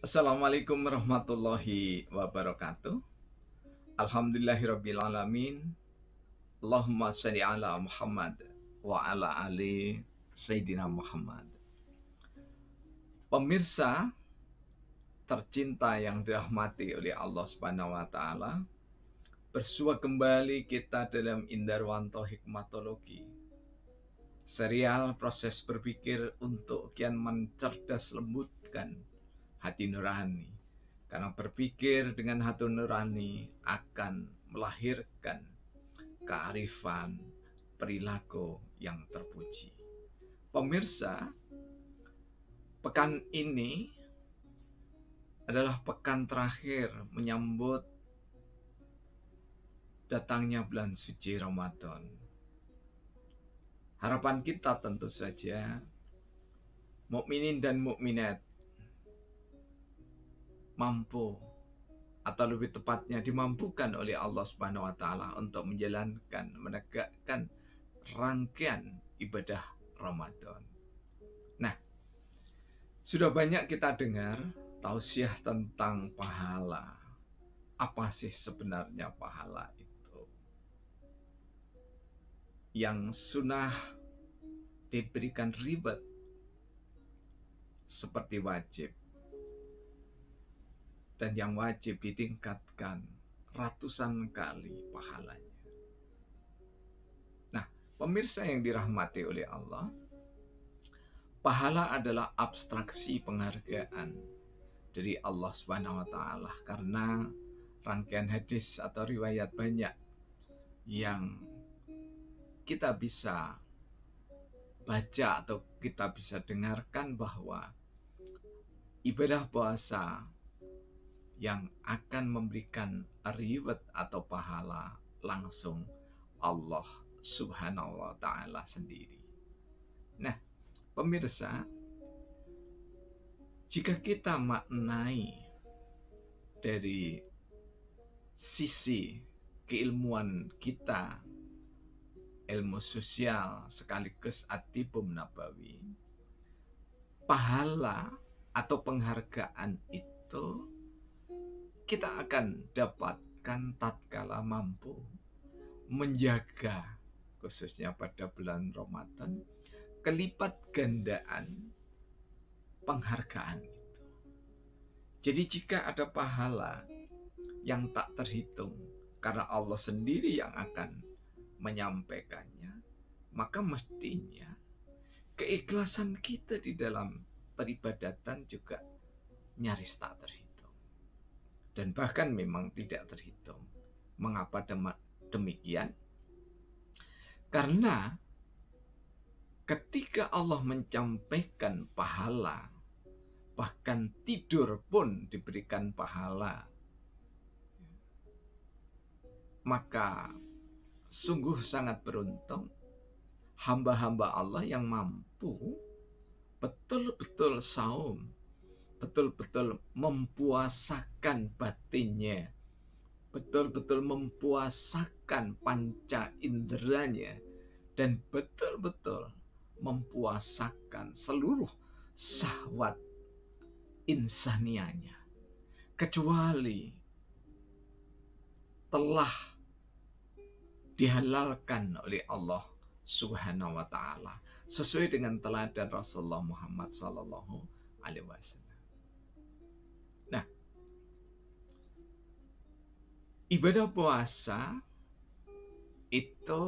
Assalamualaikum warahmatullahi wabarakatuh. Alhamdulillahirrabbilalamin. Allahumma salli ala Muhammad wa ala ali Sayyidina Muhammad. Pemirsa tercinta yang dirahmati oleh Allah Subhanahu wa taala, bersua kembali kita dalam Indarwanto Hikmatologi. Serial proses berpikir untuk kian mencerdas lembutkan hati nurani. Karena berpikir dengan hati nurani akan melahirkan kearifan perilaku yang terpuji. Pemirsa, pekan ini adalah pekan terakhir menyambut datangnya bulan suci Ramadan. Harapan kita tentu saja mukminin dan mukminat mampu atau lebih tepatnya dimampukan oleh Allah Subhanahu wa taala untuk menjalankan menegakkan rangkaian ibadah Ramadan. Nah, sudah banyak kita dengar tausiah tentang pahala. Apa sih sebenarnya pahala itu? Yang sunnah diberikan ribet seperti wajib dan yang wajib ditingkatkan ratusan kali pahalanya. Nah, pemirsa yang dirahmati oleh Allah, pahala adalah abstraksi penghargaan dari Allah Subhanahu wa taala karena rangkaian hadis atau riwayat banyak yang kita bisa baca atau kita bisa dengarkan bahwa ibadah puasa yang akan memberikan reward atau pahala langsung Allah Subhanahu wa taala sendiri. Nah, pemirsa, jika kita maknai dari sisi keilmuan kita, ilmu sosial sekaligus atibum nabawi, pahala atau penghargaan itu kita akan dapatkan tatkala mampu menjaga khususnya pada bulan Ramadan kelipat gandaan penghargaan itu. Jadi jika ada pahala yang tak terhitung karena Allah sendiri yang akan menyampaikannya, maka mestinya keikhlasan kita di dalam peribadatan juga nyaris tak terhitung dan bahkan memang tidak terhitung. Mengapa demikian? Karena ketika Allah menyampaikan pahala, bahkan tidur pun diberikan pahala, maka sungguh sangat beruntung hamba-hamba Allah yang mampu betul-betul saum betul-betul mempuasakan batinnya, betul-betul mempuasakan panca inderanya, dan betul-betul mempuasakan seluruh sahwat insanianya. Kecuali telah dihalalkan oleh Allah Subhanahu wa taala sesuai dengan teladan Rasulullah Muhammad sallallahu alaihi wasallam. Ibadah puasa itu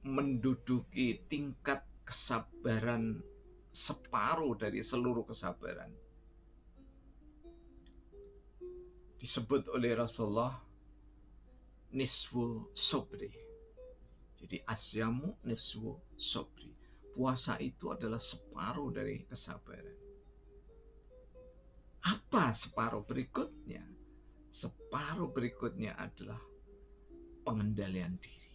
menduduki tingkat kesabaran separuh dari seluruh kesabaran. Disebut oleh Rasulullah nisfu sobri. Jadi asyamu nisfu sobri. Puasa itu adalah separuh dari kesabaran. Apa separuh berikutnya? Separuh berikutnya adalah pengendalian diri.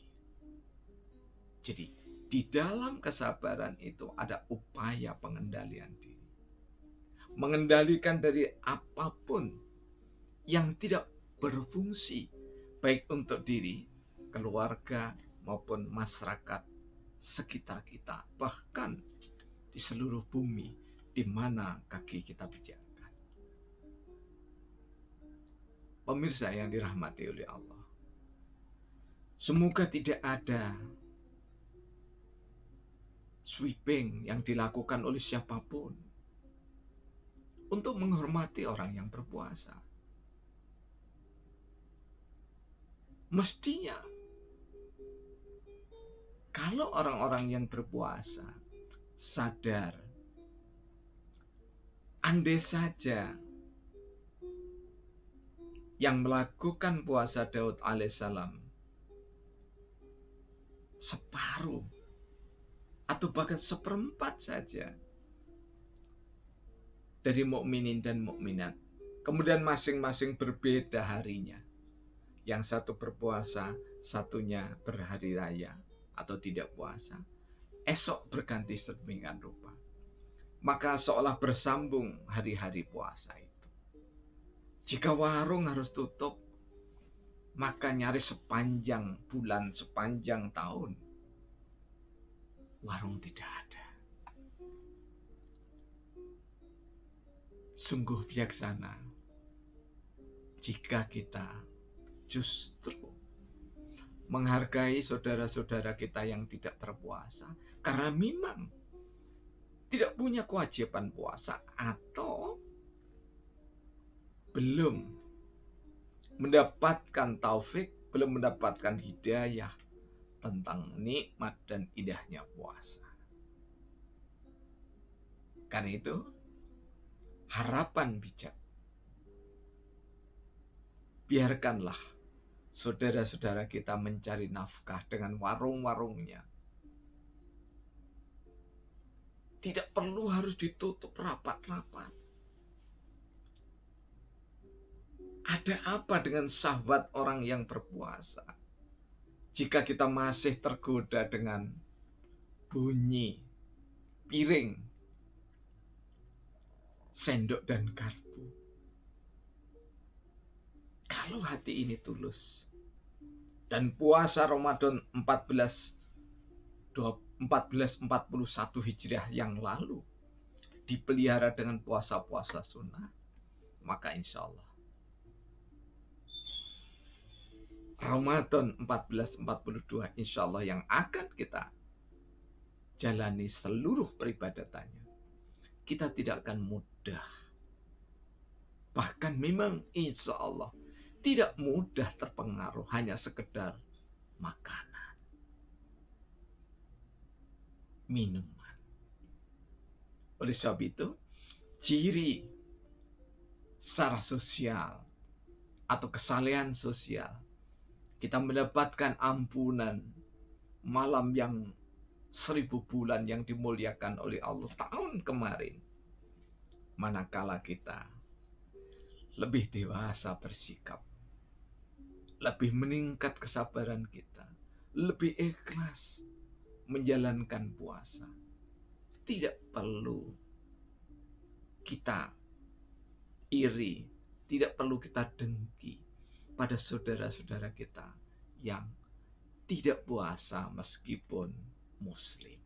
Jadi, di dalam kesabaran itu ada upaya pengendalian diri. Mengendalikan dari apa pun yang tidak berfungsi, baik untuk diri, keluarga, maupun masyarakat sekitar kita. Bahkan di seluruh bumi di mana kaki kita pijakkan. Pemirsa yang dirahmati oleh Allah. Semoga tidak ada sweeping yang dilakukan oleh siapa pun untuk menghormati orang yang berpuasa. Mestinya kalau orang-orang yang berpuasa sadar, andai saja yang melakukan puasa Daud alaihissalam separuh atau bahkan seperempat saja dari mukminin dan mukminat. Kemudian masing-masing berbeda harinya. Yang satu berpuasa, satunya berhari raya atau tidak puasa. Esok berganti sedemikian rupa. Maka seolah bersambung hari-hari puasa itu. Jika warung harus tutup, maka nyari sepanjang bulan, sepanjang tahun. Warung tidak ada. Sungguh bijaksana jika kita justru menghargai saudara-saudara kita yang tidak berpuasa karena memang tidak punya kewajiban puasa atau belum mendapatkan taufik, belum mendapatkan hidayah tentang nikmat dan indahnya puasa. Karena itu, harapan bijak. Biarkanlah saudara-saudara kita mencari nafkah dengan warung-warungnya. Tidak perlu harus ditutup rapat-rapat. Ada apa dengan sahabat orang yang berpuasa? Jika kita masih tergoda dengan bunyi piring, sendok dan kartu. Kalau hati ini tulus, dan puasa Ramadan 14 1441 Hijriah yang lalu dipelihara dengan puasa-puasa sunnah, maka insya Allah Ramadan 1442 insya Allah yang akan kita jalani seluruh peribadatannya. Kita tidak akan mudah. Bahkan memang insya Allah tidak mudah terpengaruh hanya sekedar makanan, minuman. Oleh sebab itu, ciri secara sosial atau kesalehan sosial kita mendapatkan ampunan malam yang seribu bulan yang dimuliakan oleh Allah tahun kemarin. Manakala kita lebih dewasa bersikap lebih meningkat kesabaran kita, lebih ikhlas menjalankan puasa. Tidak perlu kita iri, tidak perlu kita dengki pada saudara-saudara kita yang tidak puasa meskipun muslim.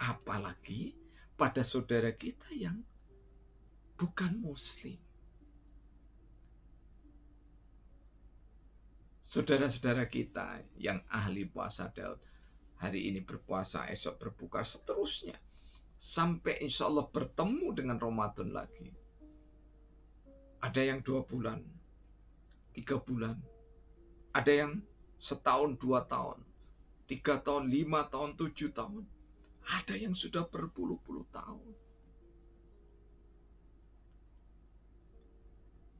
Apalagi pada saudara kita yang bukan muslim. Saudara-saudara kita yang ahli puasa Daud. Hari ini berpuasa, esok berbuka, seterusnya. Sampai insya Allah bertemu dengan Ramadan lagi. Ada yang dua bulan, tiga bulan. Ada yang setahun, dua tahun, tiga tahun, lima tahun, tujuh tahun. Ada yang sudah berpuluh-puluh tahun.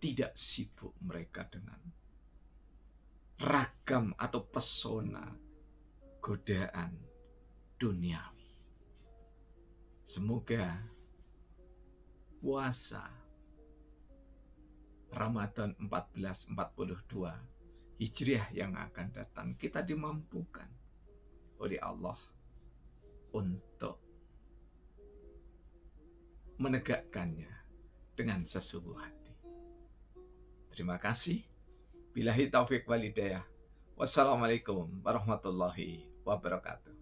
Tidak sibuk mereka dengan ragam atau pesona godaan duniawi. Semoga puasa Ramadan 1442 Hijriah yang akan datang kita dimampukan oleh Allah untuk menegakkannya dengan sesungguh hati. Terima kasih. Bilahi taufik walidayah. Wassalamualaikum warahmatullahi wabarakatuh.